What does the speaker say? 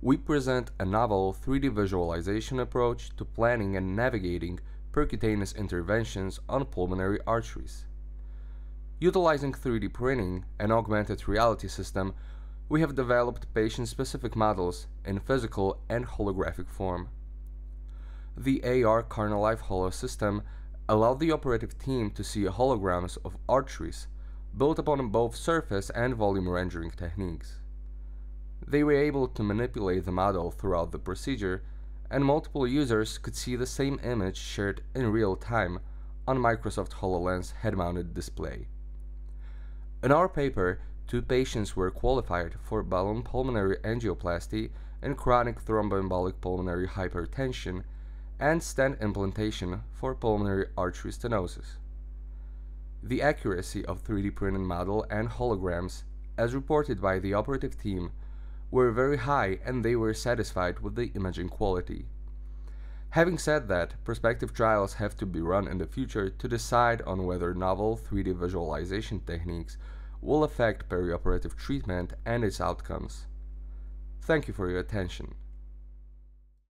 we present a novel 3D visualization approach to planning and navigating percutaneous interventions on pulmonary arteries. Utilizing 3D printing and augmented reality system, we have developed patient-specific models in physical and holographic form. The AR CarnaLife Holo system allowed the operative team to see holograms of arteries built upon both surface and volume rendering techniques. They were able to manipulate the model throughout the procedure, and multiple users could see the same image shared in real time on Microsoft HoloLens head-mounted display. In our paper, two patients were qualified for balloon pulmonary angioplasty and chronic thromboembolic pulmonary hypertension and stent implantation for pulmonary artery stenosis. The accuracy of 3D printed model and holograms, as reported by the operative team, were very high and they were satisfied with the imaging quality. Having said that, prospective trials have to be run in the future to decide on whether novel 3D visualization techniques will affect perioperative treatment and its outcomes. Thank you for your attention.